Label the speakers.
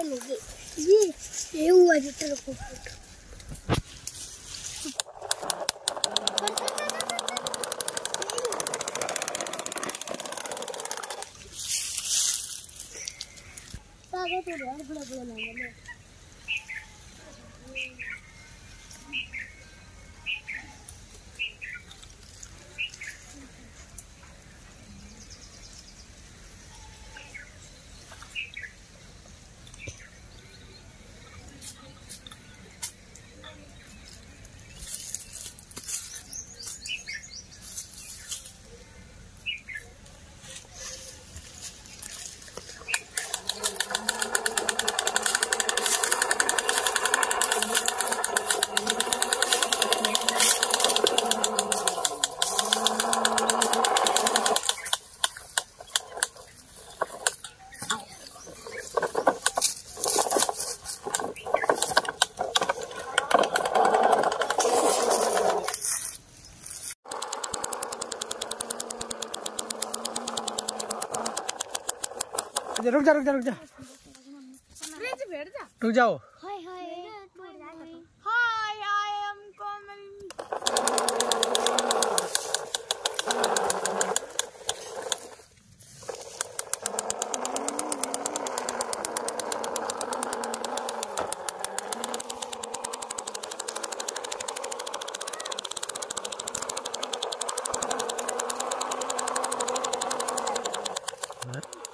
Speaker 1: I'm going to go to the other side of the line. जा रुक जा रुक जा रुक जा
Speaker 2: रुक जाओ
Speaker 1: hi hi
Speaker 2: hi I am coming What?